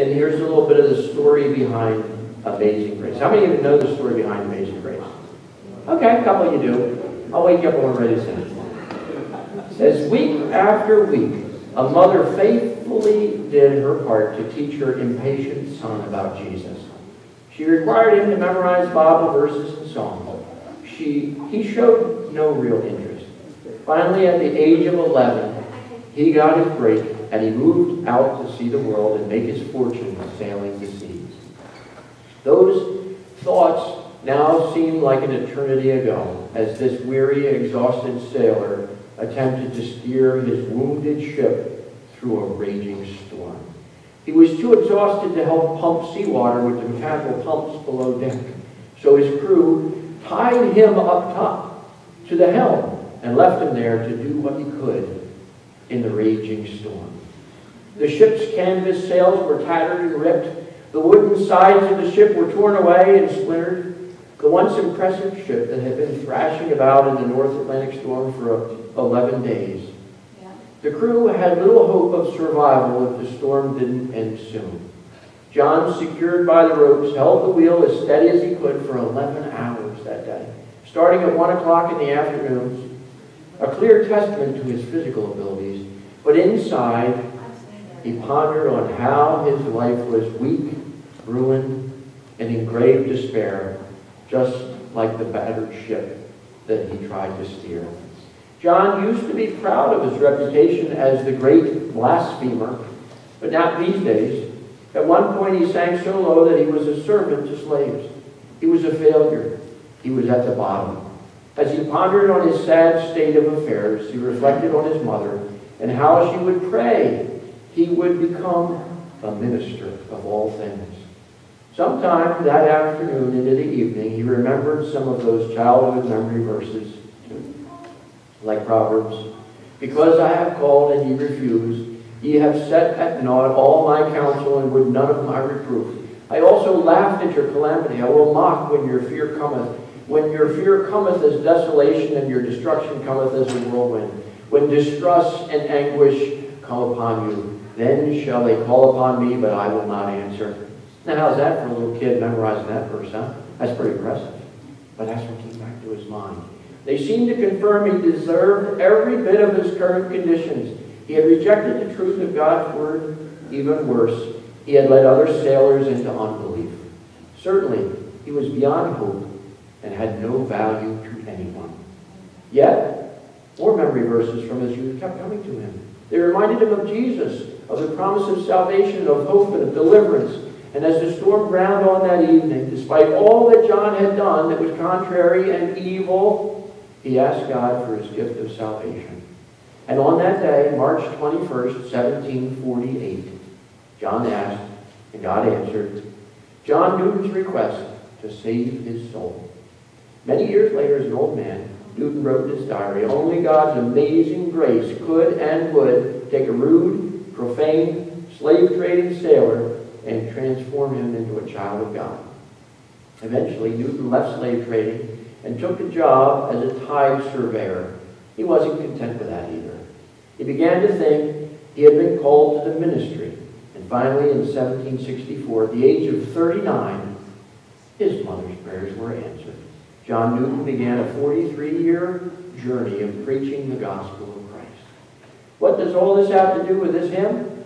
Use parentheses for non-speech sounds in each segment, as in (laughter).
And here's a little bit of the story behind Amazing Grace. How many of you know the story behind Amazing Grace? Okay, a couple of you do. I'll wake you up when we're ready to sing. It says, week after week, a mother faithfully did her part to teach her impatient son about Jesus. She required him to memorize Bible verses and songs. She, he showed no real interest. Finally, at the age of 11, he got his break and he moved out to see the world and make his fortune sailing the seas. Those thoughts now seem like an eternity ago as this weary, exhausted sailor attempted to steer his wounded ship through a raging storm. He was too exhausted to help pump seawater with the mechanical pumps below deck, so his crew tied him up top to the helm and left him there to do what he could in the raging storm. The ship's canvas sails were tattered and ripped. The wooden sides of the ship were torn away and splintered. The once impressive ship that had been thrashing about in the North Atlantic storm for uh, 11 days. The crew had little hope of survival if the storm didn't end soon. John, secured by the ropes, held the wheel as steady as he could for 11 hours that day, starting at 1 o'clock in the afternoons, a clear testament to his physical abilities. But inside, he pondered on how his life was weak, ruined, and in grave despair, just like the battered ship that he tried to steer. John used to be proud of his reputation as the great blasphemer, but not these days. At one point, he sank so low that he was a servant to slaves. He was a failure. He was at the bottom. As he pondered on his sad state of affairs, he reflected on his mother and how she would pray he would become a minister of all things. Sometime that afternoon into the evening, he remembered some of those childhood memory verses, like Proverbs. Because I have called and ye refused, ye have set at naught all my counsel and would none of my reproof. I also laughed at your calamity. I will mock when your fear cometh. When your fear cometh as desolation and your destruction cometh as a whirlwind. When distress and anguish come upon you, then shall they call upon me, but I will not answer. Now, how's that for a little kid memorizing that verse, huh? That's pretty impressive. But that's what came back to his mind. They seemed to confirm he deserved every bit of his current conditions. He had rejected the truth of God's word, even worse. He had led other sailors into unbelief. Certainly, he was beyond hope and had no value to anyone. Yet, more memory verses from his youth kept coming to him. They reminded him of Jesus, of the promise of salvation, of hope, and of deliverance. And as the storm ground on that evening, despite all that John had done that was contrary and evil, he asked God for his gift of salvation. And on that day, March 21st, 1748, John asked, and God answered, John Newton's request to save his soul. Many years later, as an old man, Newton wrote in his diary, only God's amazing grace could and would take a rude, profane, slave-trading sailor and transform him into a child of God. Eventually, Newton left slave trading and took a job as a tide surveyor. He wasn't content with that either. He began to think he had been called to the ministry. And finally, in 1764, at the age of 39, his mother's prayers were answered. John Newton began a 43-year journey of preaching the gospel of Christ. What does all this have to do with this hymn?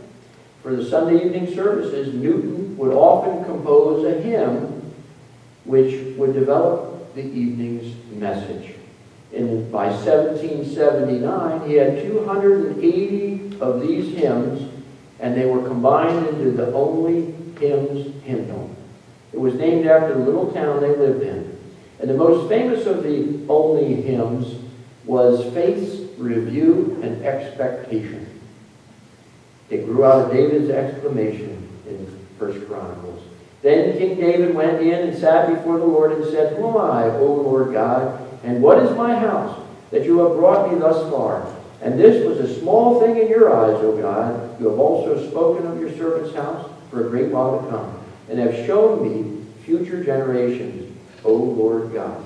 For the Sunday evening services, Newton would often compose a hymn which would develop the evening's message. And by 1779, he had 280 of these hymns, and they were combined into the Olney Hymns hymnal. It was named after the little town they lived in. And the most famous of the Olney hymns was Faith's Review and Expectation. It grew out of David's exclamation in First Chronicles. Then King David went in and sat before the Lord and said, Who am I, O Lord God, and what is my house that you have brought me thus far? And this was a small thing in your eyes, O God. You have also spoken of your servant's house for a great while to come, and have shown me future generations, O Lord God.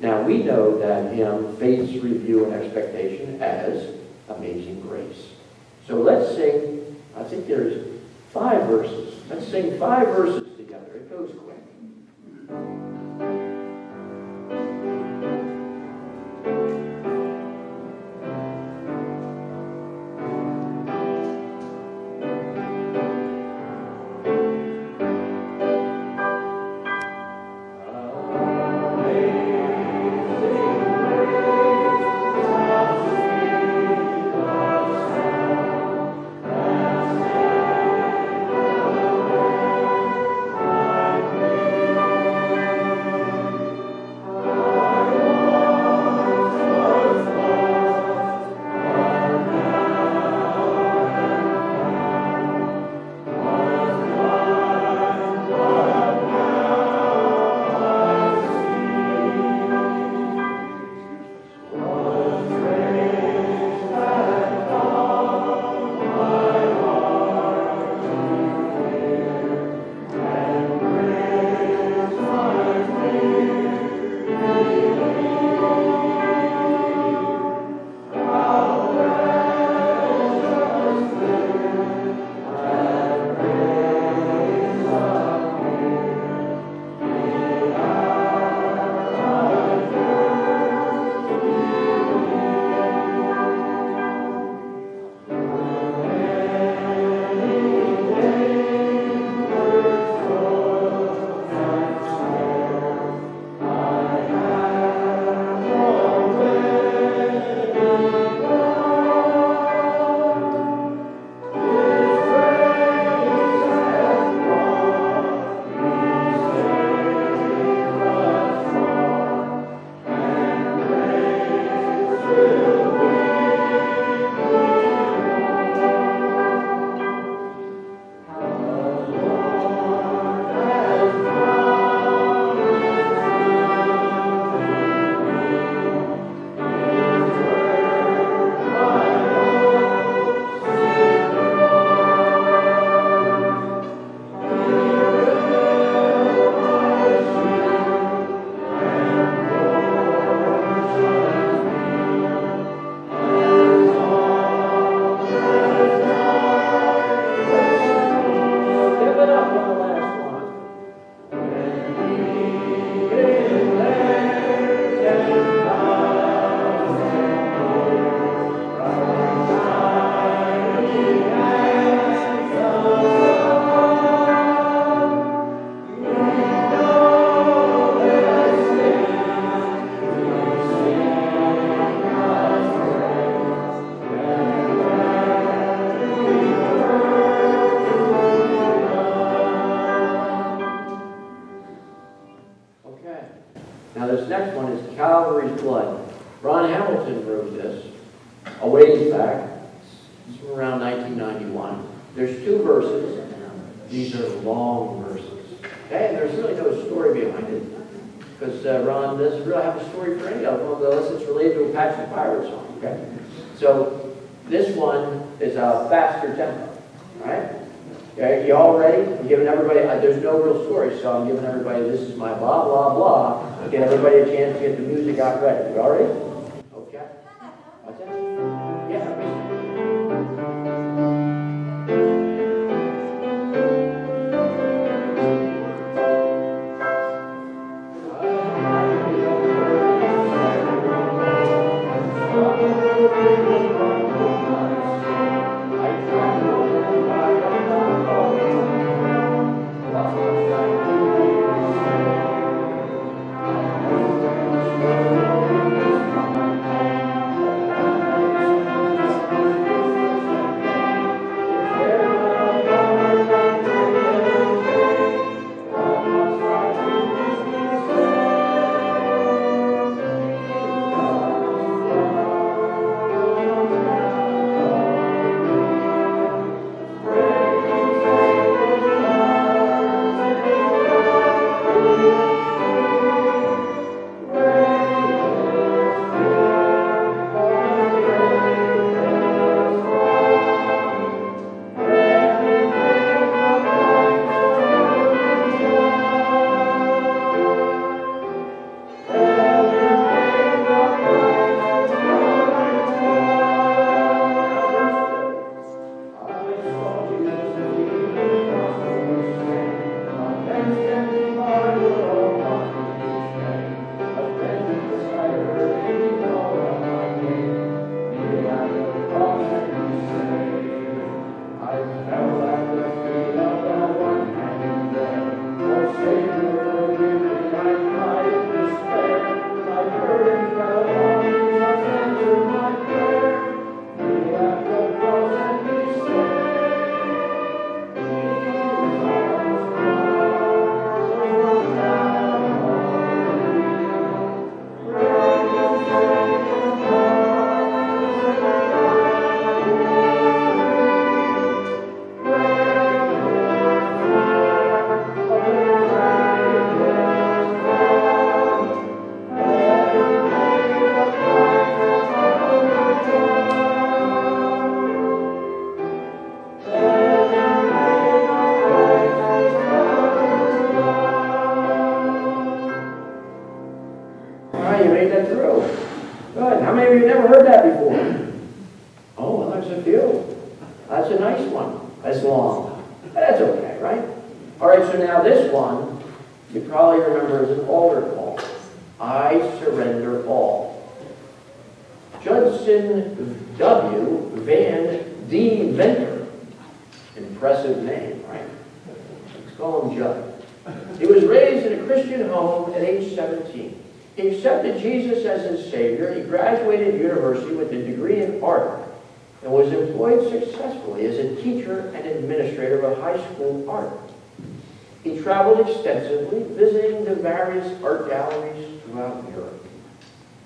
Now we know that hymn, Faith's Review and Expectation, as Amazing Grace. So let's sing, I think there's Five verses. Let's sing five verses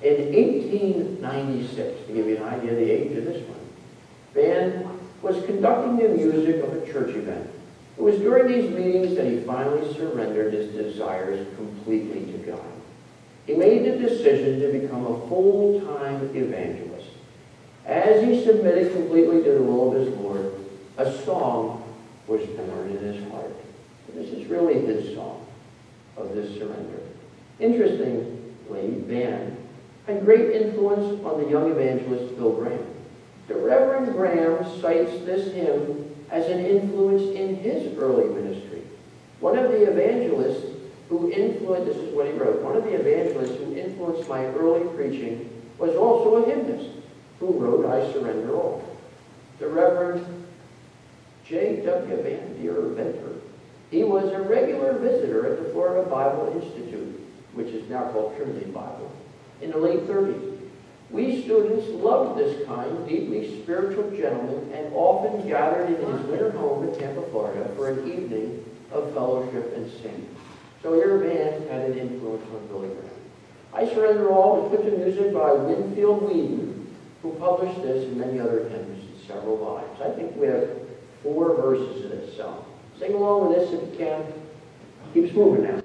In 1896, to give you an idea of the age of this one, Van was conducting the music of a church event. It was during these meetings that he finally surrendered his desires completely to God. He made the decision to become a full-time evangelist. As he submitted completely to the will of his Lord, a song was born in his heart. This is really his song of this surrender. Interestingly, Van had great influence on the young evangelist Bill Graham. The Reverend Graham cites this hymn as an influence in his early ministry. One of the evangelists who influenced, this is what he wrote, one of the evangelists who influenced my early preaching was also a hymnist who wrote I Surrender All. The Reverend J.W. Van DeVenter. He was a regular visitor at the Florida Bible Institute, which is now called Trinity Bible, in the late 30s. We students loved this kind, deeply spiritual gentleman and often gathered in his winter home in Tampa, Florida for an evening of fellowship and singing. So your band had an influence on Billy Graham. I Surrender All was put to music by Winfield Weeden, who published this and many other hymns in several volumes. I think we have four verses in this song. sing along with this if you can. Keeps moving now.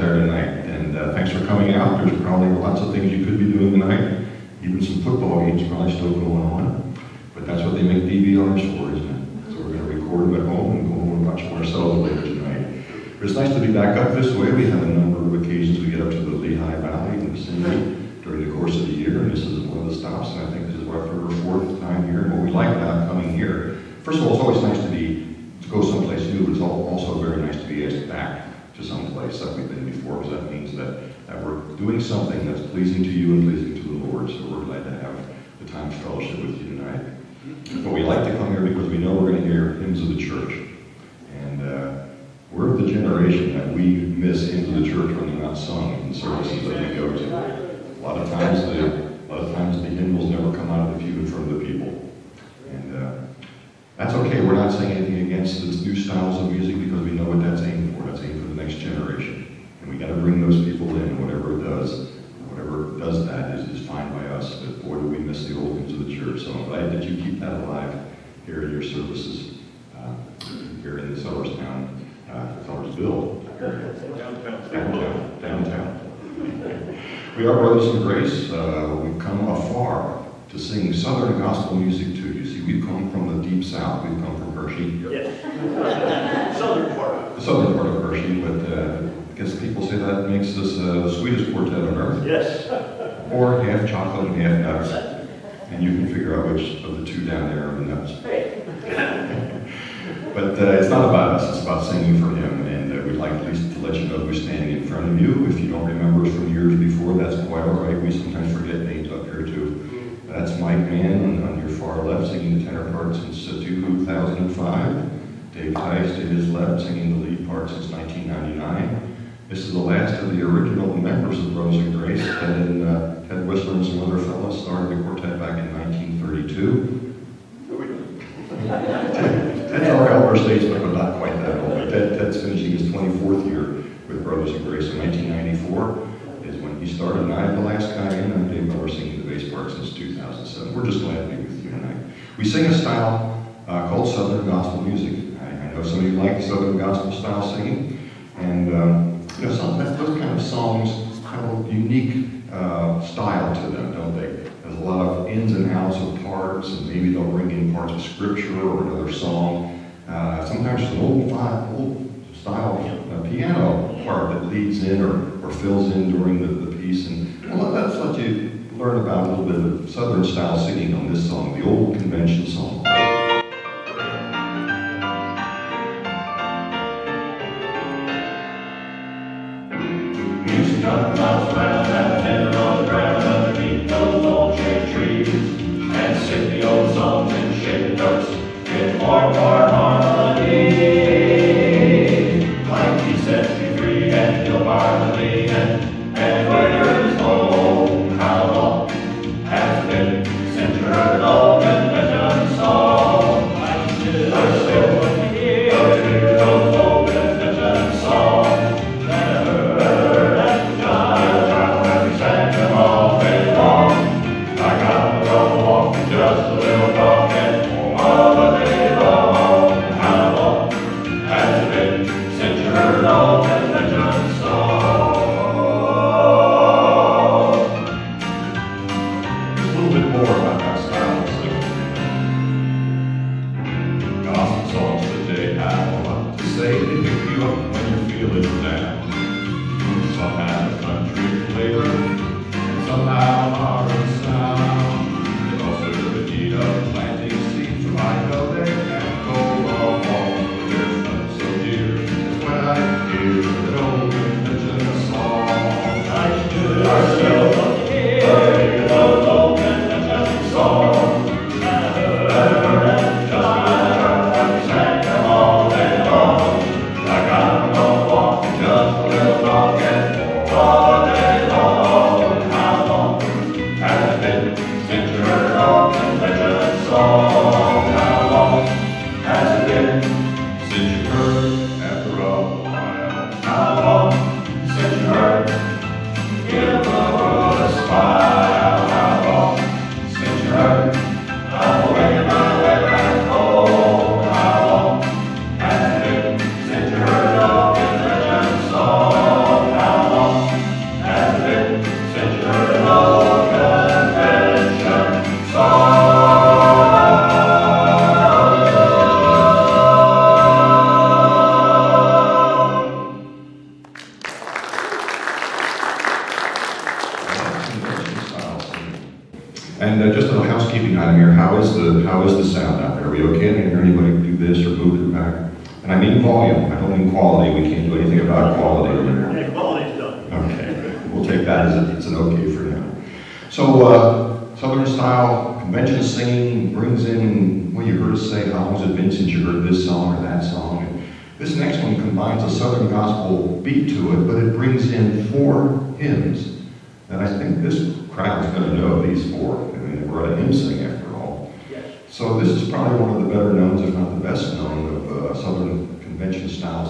There tonight, and uh, thanks for coming out. There's probably lots of things you could be doing tonight, even some football games probably still going on. But that's what they make DVRs for, isn't it? So we're going to record them at home and go home and watch them ourselves later tonight. But it's nice to be back up this way. We have a number of occasions we get up to the Lehigh Valley and vicinity during the course of the year, and this is one of the stops, and I think this is our third or fourth time here. And what we like about coming here, first of all, it's always nice to be to go someplace new, but it's also very nice to be asked back to some place that we've been before, because that means that, that we're doing something that's pleasing to you and pleasing to the Lord. So we're glad to have the time of fellowship with you tonight. But we like to come here because we know we're going to hear hymns of the church. And uh, we're of the generation that we miss hymns of the church when they're not sung in services that we go to. A lot of times, the, a lot of times the hymnals never come out of the pew in front of the people. And uh, that's okay. We're not saying anything against the new styles of music because we know what that's aimed for. That's aimed for the next generation. And we got to bring those people in, whatever it does. Whatever does that is, is fine by us. But boy, do we miss the old hymns of the church. So I'm glad that you keep that alive here in your services uh, here in the Sellerstown, uh, Sellersville. Downtown. Downtown. We are brothers in grace. Uh, we've come afar to sing Southern gospel music to you. See, we've come from the deep south. We've come from Hershey. Yes. (laughs) Southern part. The southern part of Hershey, but uh, I guess people say that makes us uh, the sweetest quartet on earth. Yes. Or half chocolate and half nuts. And you can figure out which of the two down there are the nuts. But uh, it's not about us, it's about singing for him. And uh, we'd like at least to let you know we're standing in front of you. If you don't remember us from years before, that's quite all right. We sometimes forget names up here too. That's Mike Mann on your far left, singing the tenor part since uh, 2005. Dave Tice to his left, singing the lead part since 1999. This is the last of the original members of Brothers In Grace. Ted and uh, Ted Whistler and some other fellows started the quartet back in 1932. Ted's our elder statesman, but not quite that old. Ted, Ted's finishing his 24th year with Brothers In Grace in 1994 is when he started, and I'm the last guy in. I'm Dave Miller singing the bass part since 2007. We're just glad to be with you tonight. We sing a style uh, called Southern Gospel music. Know some of you like Southern Gospel style singing, and um, you know some that's, those kind of songs have a unique uh, style to them, don't they? There's a lot of ins and outs of parts, and maybe they'll bring in parts of scripture or another song. Uh, sometimes there's an old, old style piano part that leads in or, or fills in during the, the piece. And well, let's let you learn about a little bit of Southern style singing on this song, the old convention song. Used to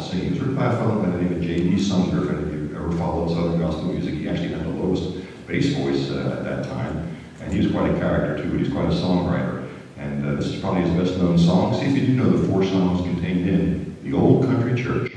style singing. Written by a fellow by the name of J.D. Sumner, if any of you ever followed Southern gospel music. He actually had the lowest bass voice uh, at that time. And he was quite a character too, he's quite a songwriter. And uh, this is probably his best known song. See if you do know the four songs contained in The Old Country Church.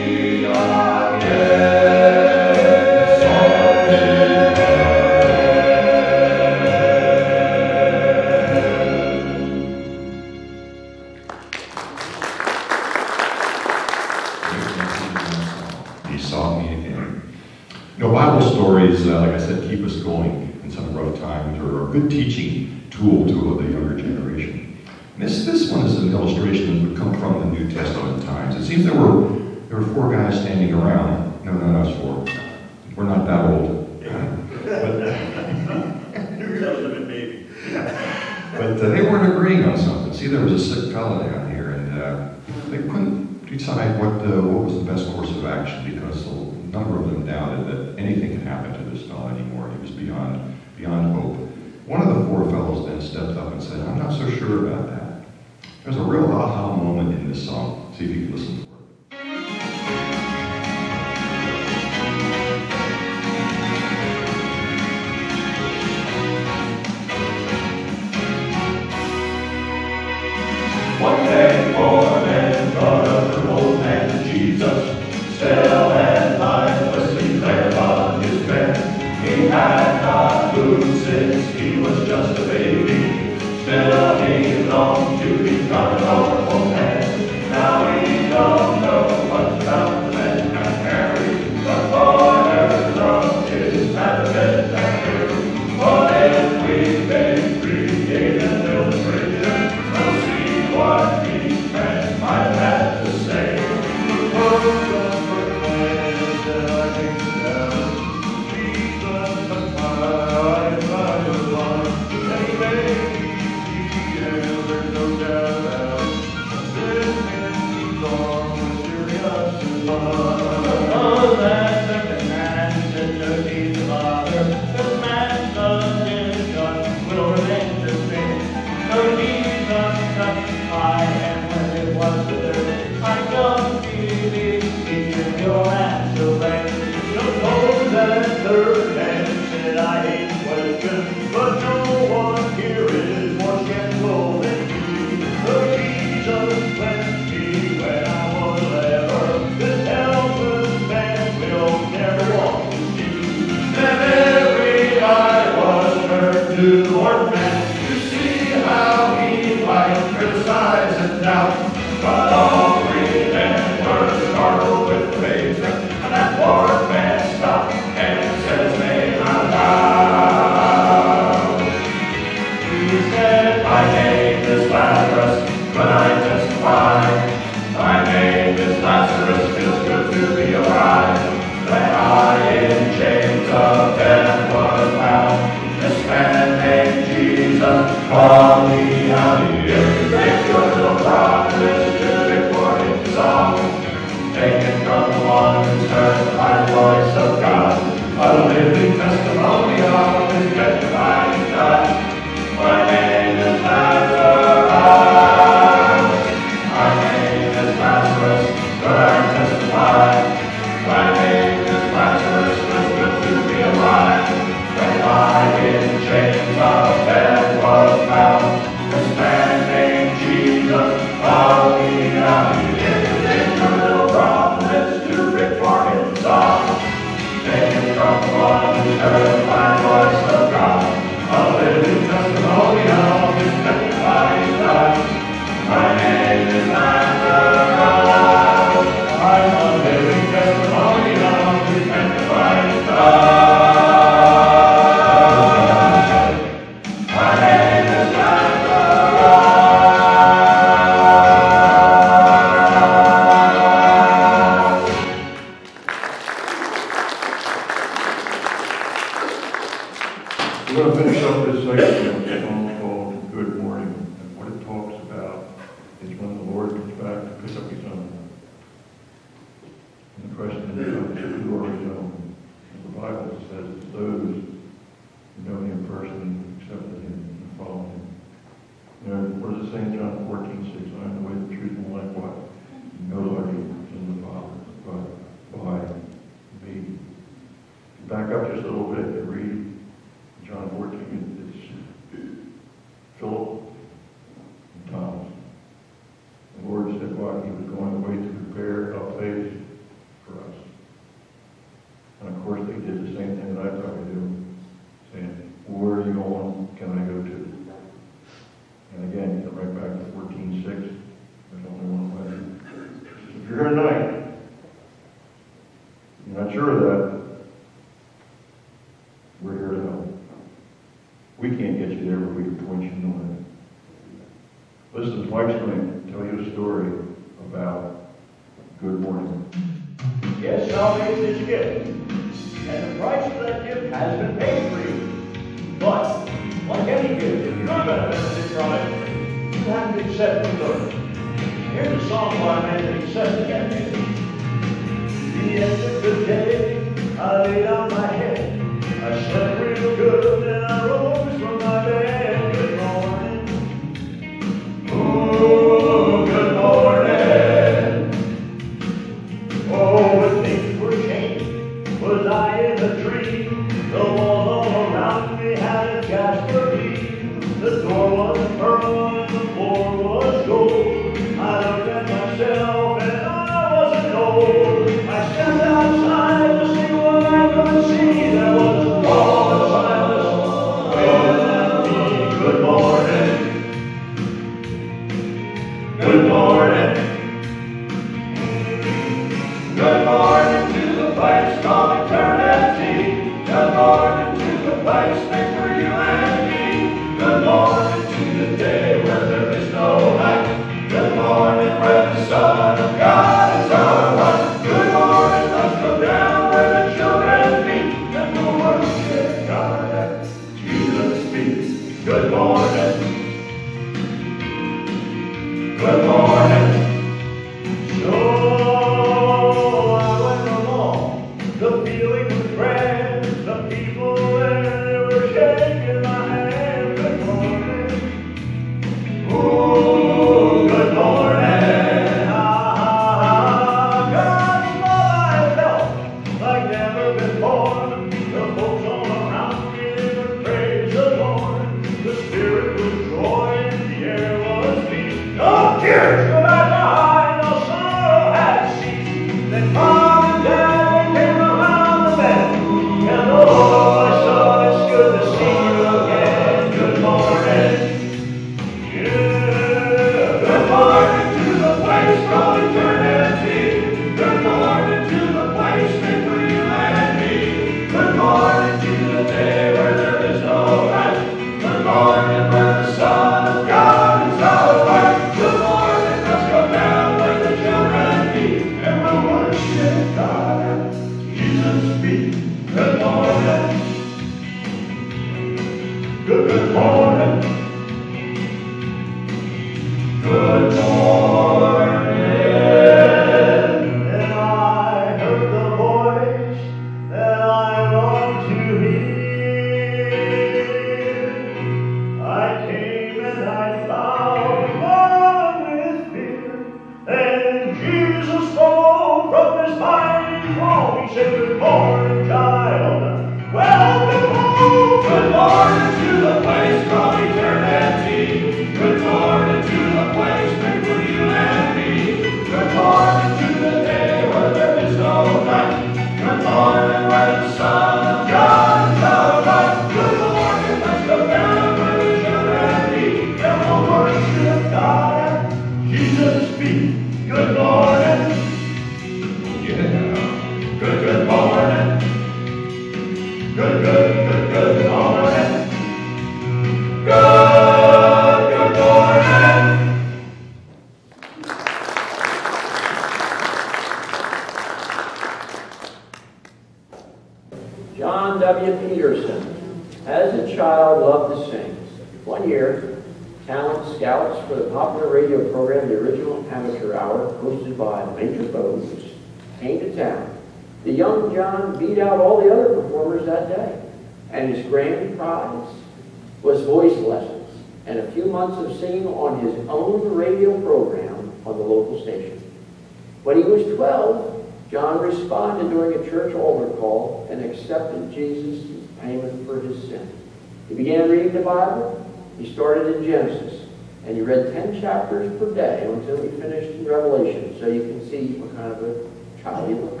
chapters per day until he finished in Revelation, so you can see what kind of a child he was.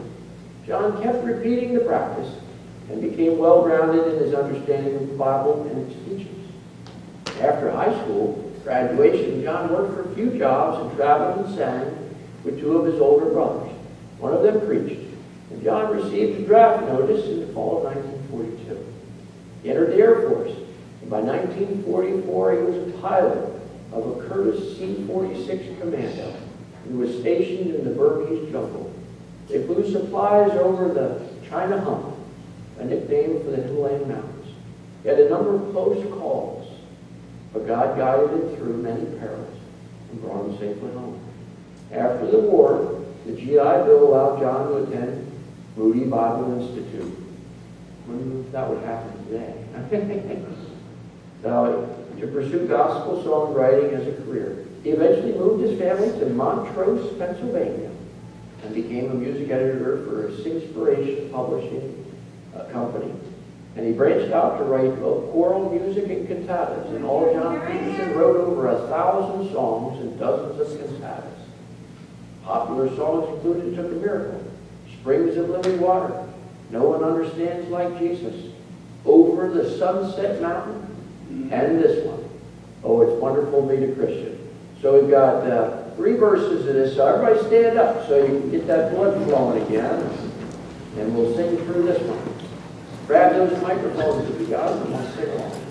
John kept repeating the practice and became well grounded in his understanding of the Bible and its teachings. After high school graduation, John worked for a few jobs and traveled and sang with two of his older brothers. One of them preached, and John received a draft notice in the fall of 1942. He entered the Air Force, and by 1944 he was a pilot of a Curtiss C-46 commando who was stationed in the Burmese jungle. They flew supplies over the China Hump, a nickname for the Himalayan mountains. He had a number of close calls, but God guided him through many perils and brought him safely home. After the war, the GI Bill allowed John to attend Moody Bible Institute. When that would happen today. (laughs) So to pursue gospel songwriting as a career. He eventually moved his family to Montrose, Pennsylvania, and became a music editor for Singspiration Publishing uh, Company. And he branched out to write both choral music and cantatas. And all John Peterson wrote over a thousand songs and dozens of cantatas. Popular songs included Took a Miracle, Springs of Living Water, No One Understands Like Jesus, Over the Sunset Mountain, and this one. Oh, it's wonderful to meet a Christian. So we've got uh, three verses of this. So everybody stand up so you can get that blood flowing again. And we'll sing through this one. Grab those microphones if you got them Let's sing along.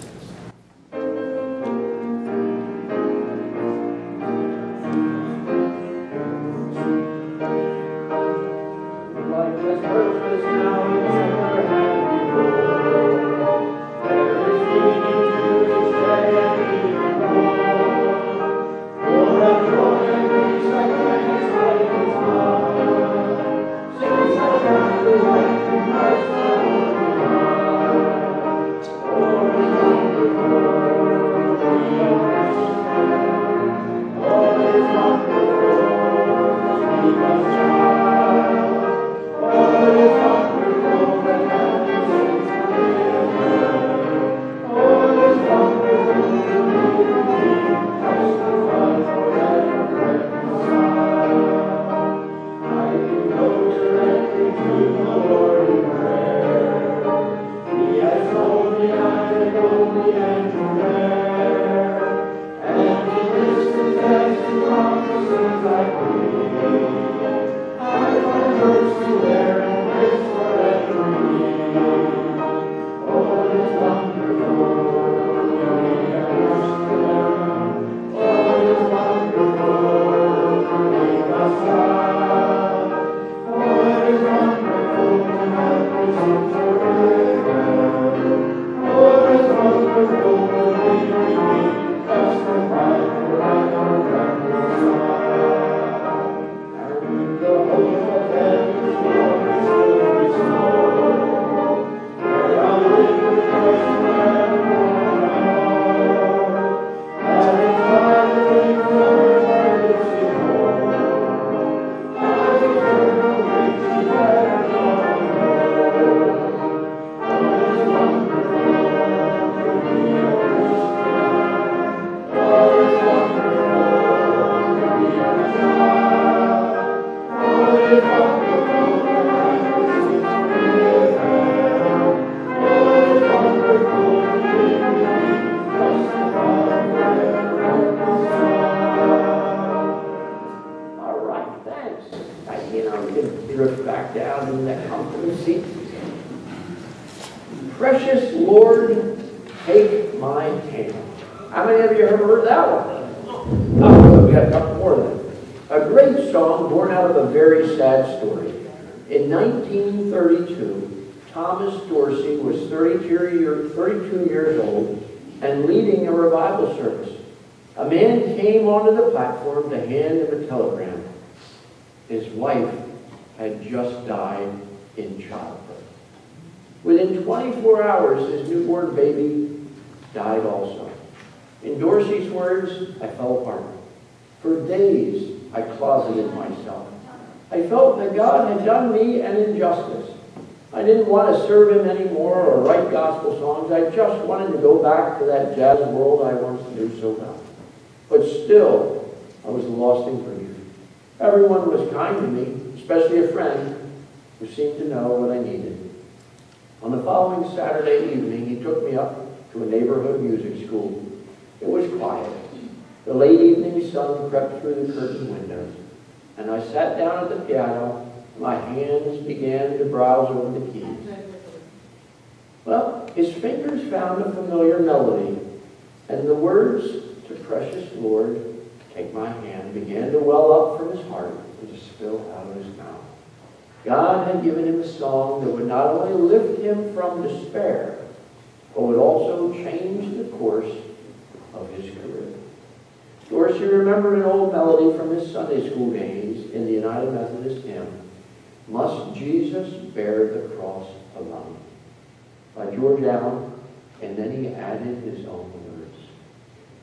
Added his own words.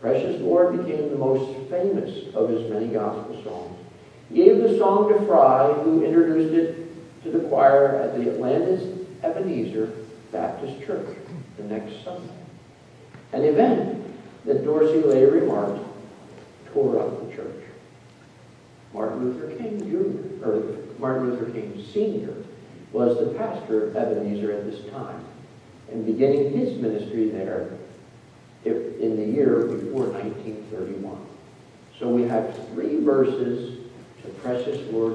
Precious Lord became the most famous of his many gospel songs. He gave the song to Frye, who introduced it to the choir at the Atlanta's Ebenezer Baptist Church the next Sunday. An event that Dorsey later remarked tore up the church. Martin Luther King Jr., or Martin Luther King Sr., was the pastor of Ebenezer at this time, and beginning his ministry there in the year before 1931. So we have three verses to Precious Lord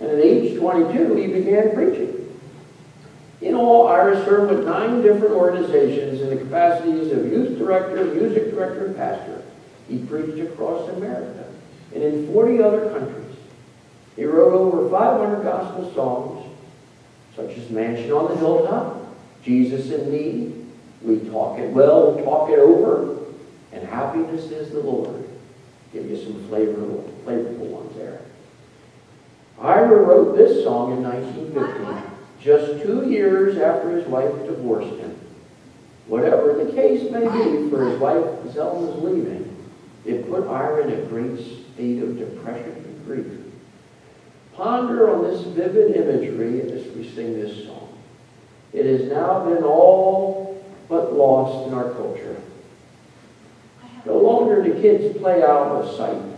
And at age 22, he began preaching. In all, Ira served with nine different organizations in the capacities of youth director, music director, and pastor. He preached across America and in 40 other countries. He wrote over 500 gospel songs, such as Mansion on the Hilltop, Jesus in Me, we talk it well, talk it over, and happiness is the Lord. Give you some flavorful, flavorful ones. Ira wrote this song in 1950, just two years after his wife divorced him. Whatever the case may be for his wife Zelma's leaving, it put Ira in a great state of depression and grief. Ponder on this vivid imagery as we sing this song. It has now been all but lost in our culture. No longer do kids play out of sight.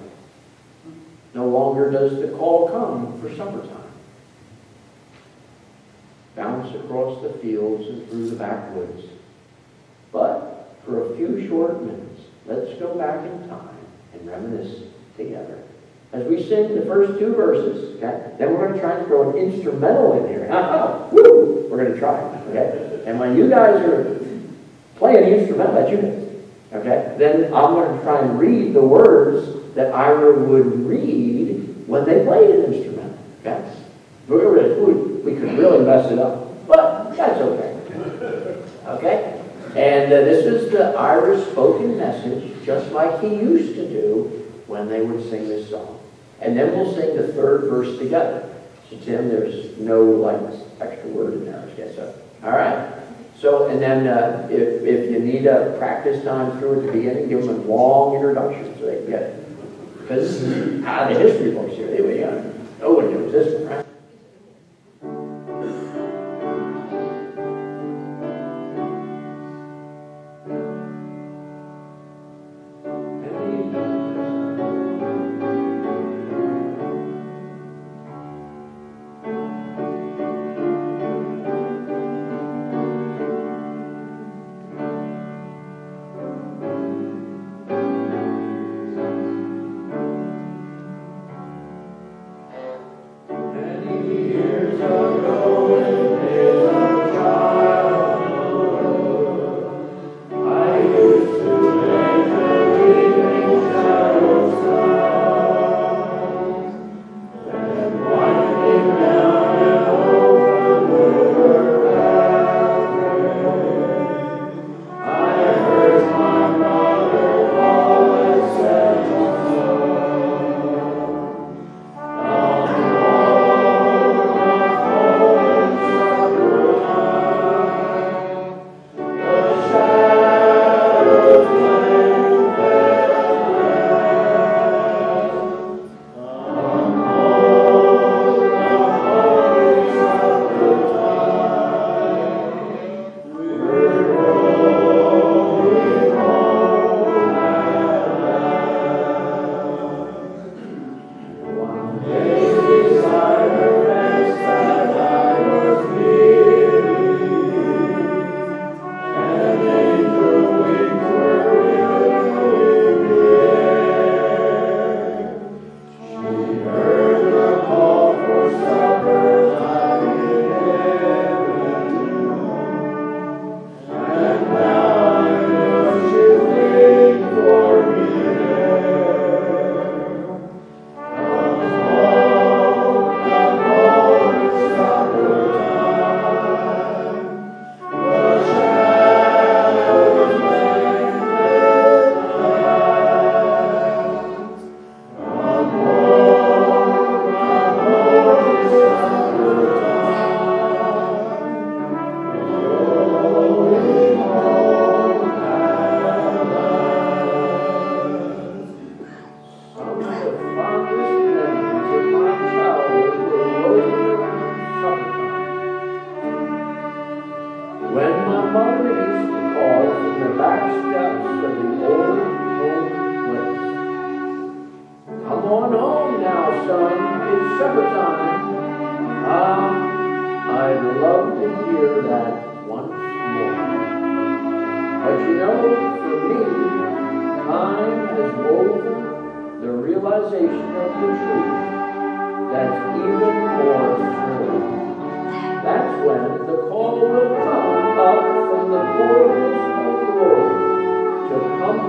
No longer does the call come for suppertime. Bounce across the fields and through the backwoods. But for a few short minutes, let's go back in time and reminisce together. As we sing the first two verses, okay, then we're going to try and throw an instrumental in here. (laughs) Woo! We're going to try, okay? And when you guys are playing the instrumental that you did, okay, then I'm going to try and read the words that Ira would read when they played an instrument. Okay? We, we could really mess it up, but that's okay. Okay? And uh, this is the Ira spoken message, just like he used to do when they would sing this song. And then we'll sing the third verse together. So Tim, there's no like extra word in there, I guess so. All right? So, and then uh, if, if you need a practice time through at the beginning, give them a long introduction so they can get it. Because this is out of the history books here. They uh, no one knows this one, right?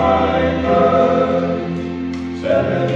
I thirst, said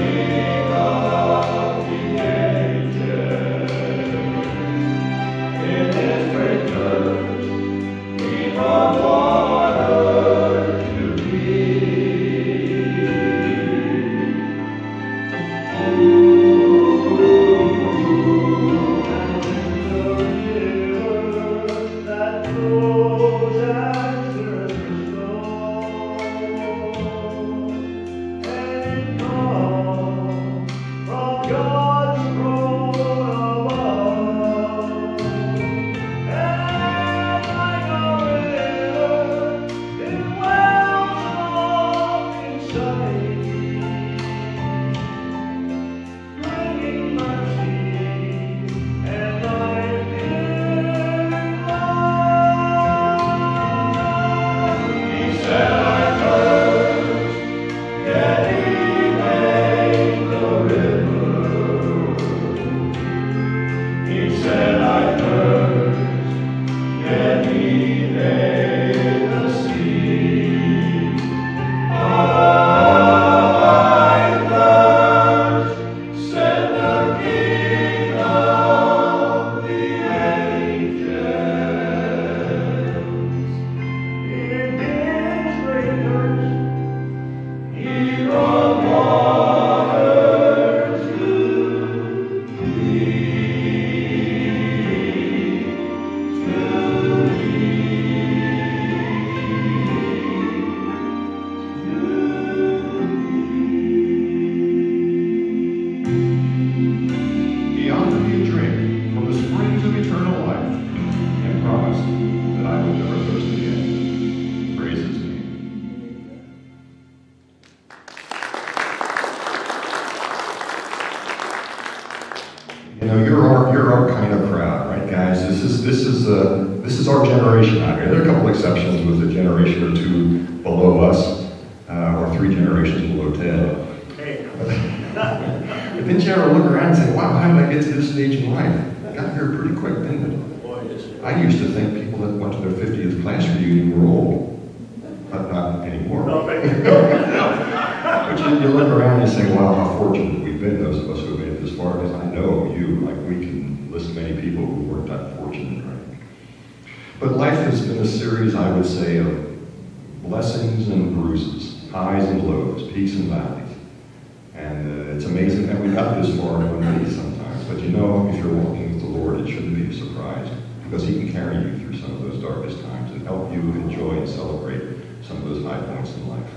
high points in life.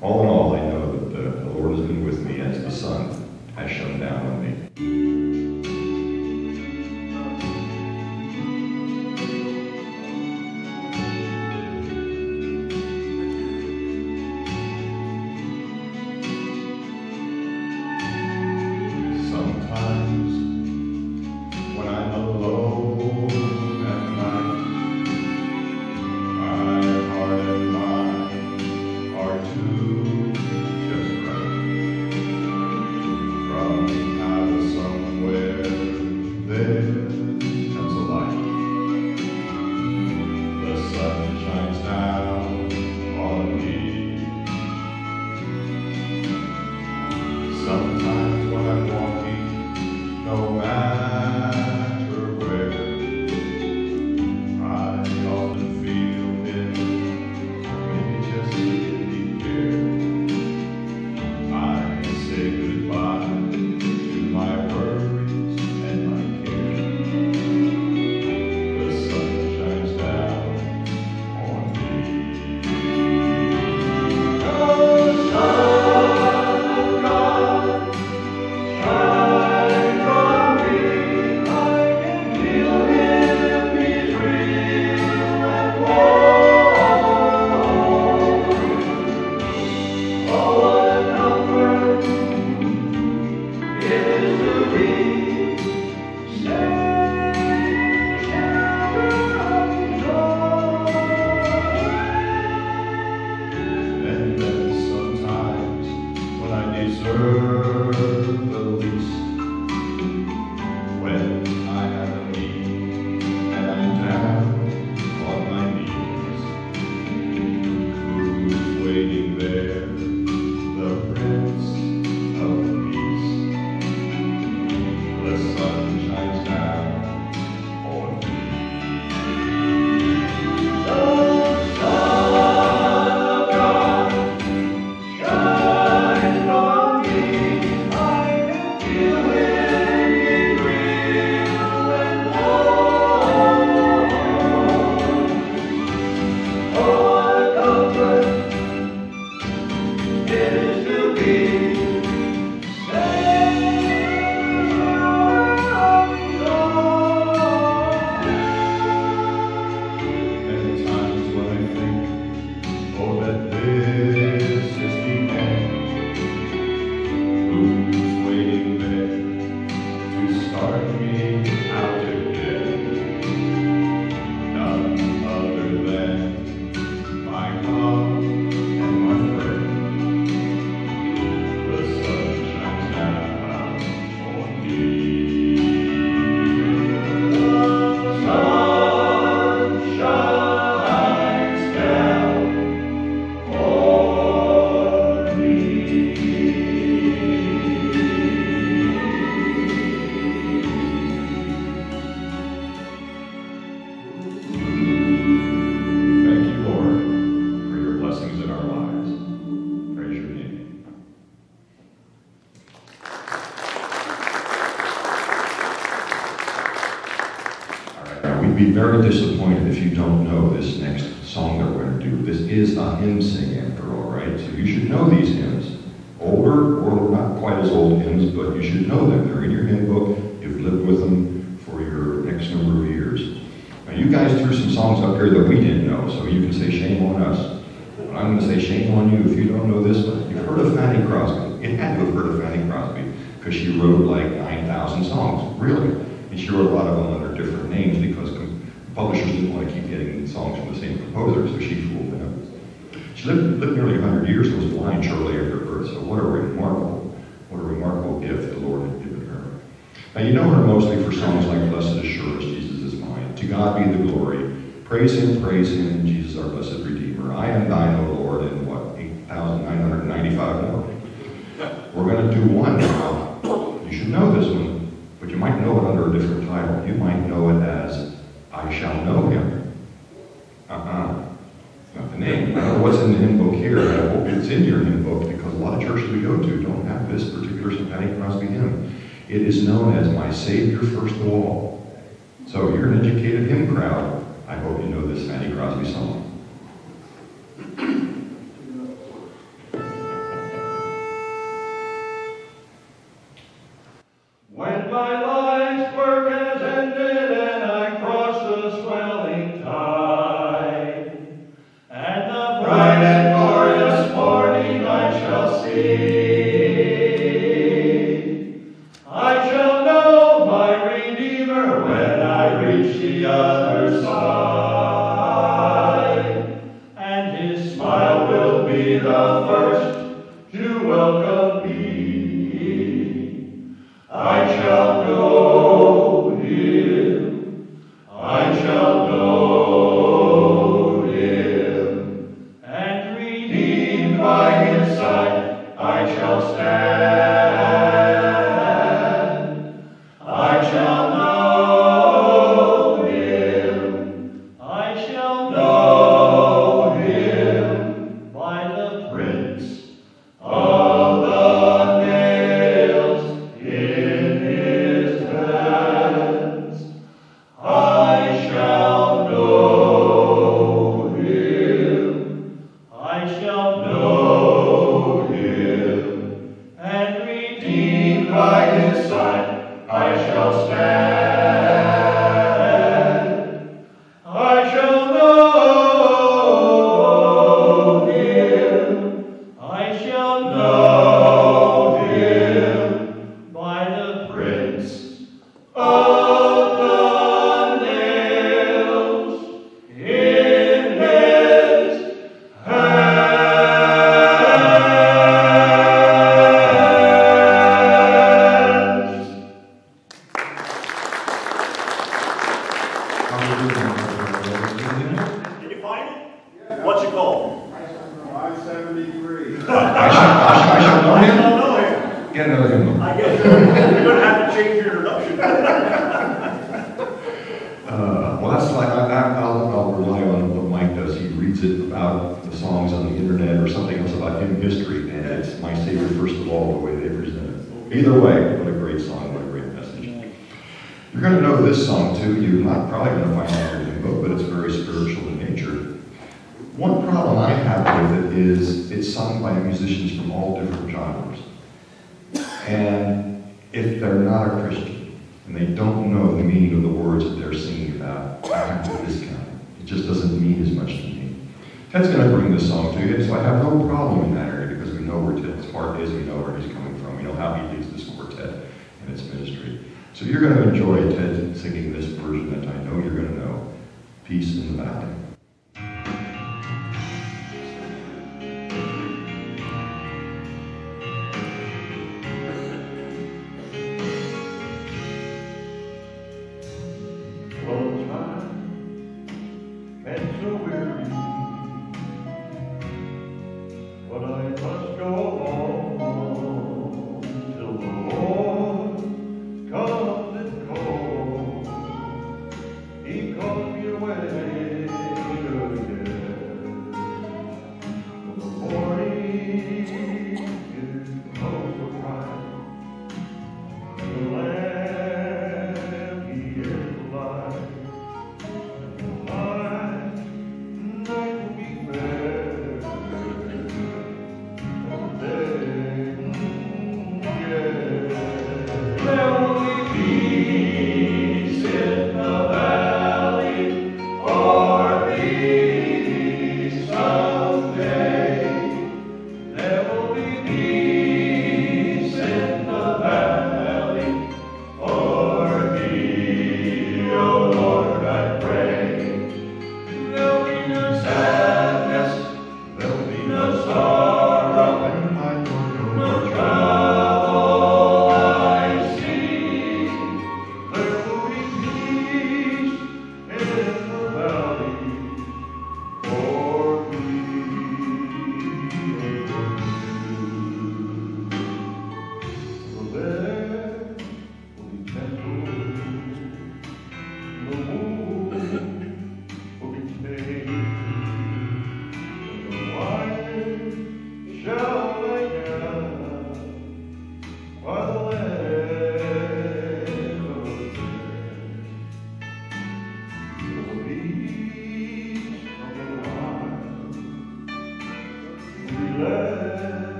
All in all, I know that the Lord has been with me as the sun has shone down on me.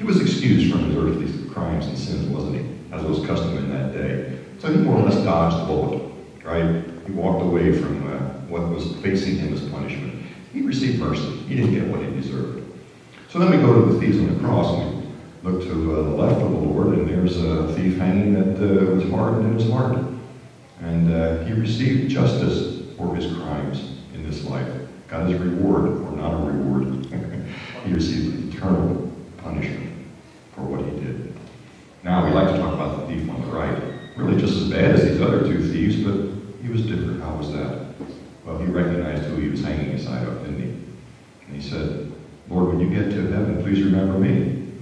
He was excused from his earthly crimes and sins, wasn't he? As was custom in that day. So he more or less dodged the bullet, right? He walked away from uh, what was facing him as punishment. He received mercy. He didn't get what he deserved. So then we go to the thieves on the cross, and we look to uh, the left of the Lord, and there's a thief hanging that uh, was hardened in his heart. And uh, he received justice for his crimes in this life. Got his reward, or not a reward. (laughs) he received eternal punishment for what he did. Now, we like to talk about the thief on the right. Really just as bad as these other two thieves, but he was different. How was that? Well, he recognized who he was hanging his side of, didn't he? And he said, Lord, when you get to heaven, please remember me.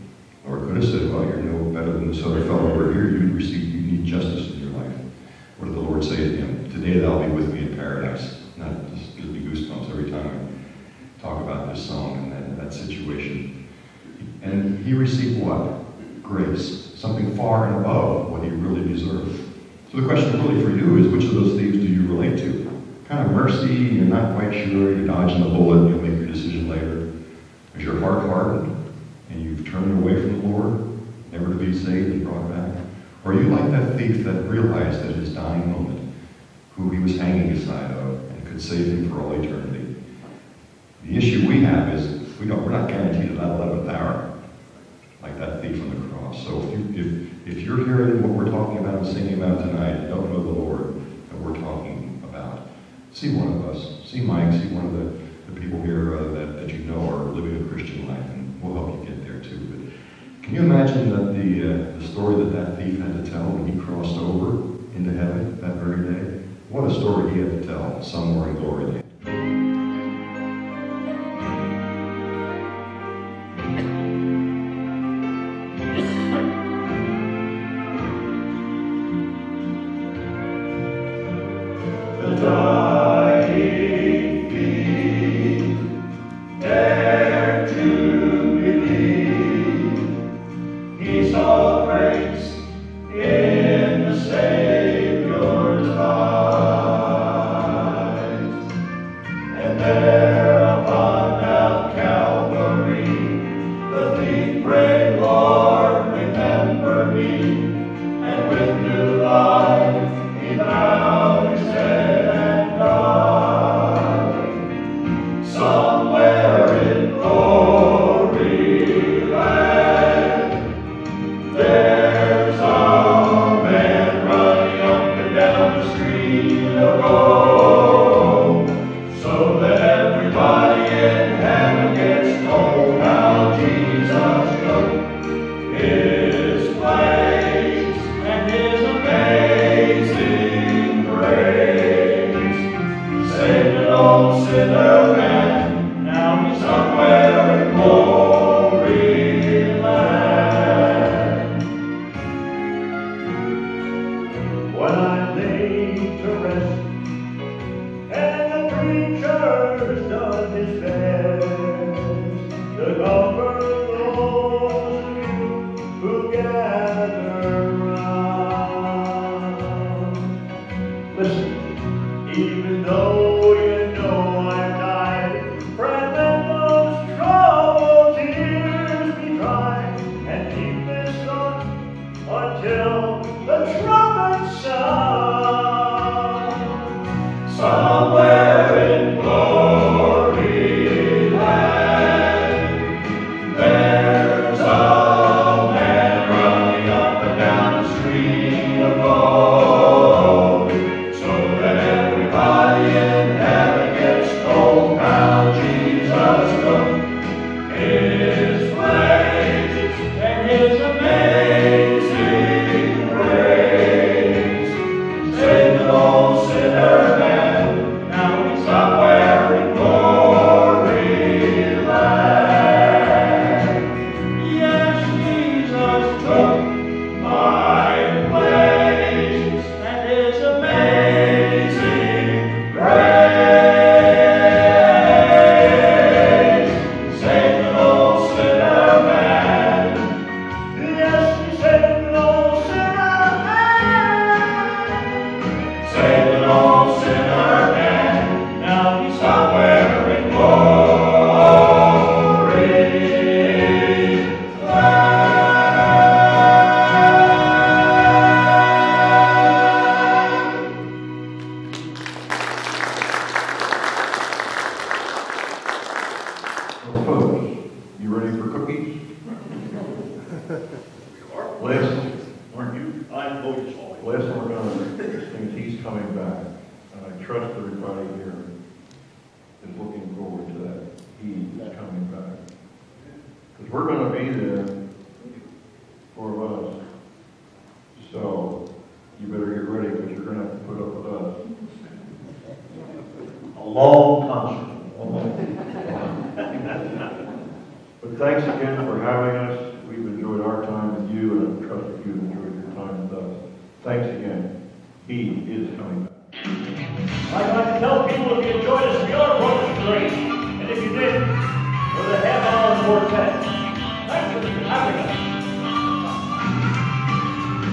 Lord could have said, well, you're no better than this other fellow over here. You'd receive, you need justice in your life. What did the Lord say to him? Today thou be with me in paradise. Not just gives me goosebumps every time I talk about this song and that, that situation. And he received what? Grace. Something far and above what he really deserved. So the question really for you is, which of those thieves do you relate to? Kind of mercy, you're not quite sure, you're dodging the bullet, and you'll make your decision later. Is your heart hardened and you've turned away from the Lord, never to be saved and brought back? Or are you like that thief that realized at his dying moment who he was hanging aside of and could save him for all eternity? The issue we have is we don't, we're not guaranteed at that 11th hour, like that thief on the cross. So if, you, if, if you're hearing what we're talking about and singing about tonight, and don't know the Lord that we're talking about, see one of us. See Mike, see one of the, the people here uh, that, that you know are living a Christian life, and we'll help you get there too. But can you imagine that the, uh, the story that that thief had to tell when he crossed over into heaven that very day? What a story he had to tell somewhere in glory old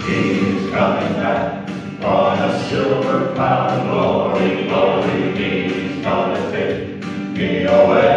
He's coming back on a silver cloud, glory, glory. He's gonna take me away.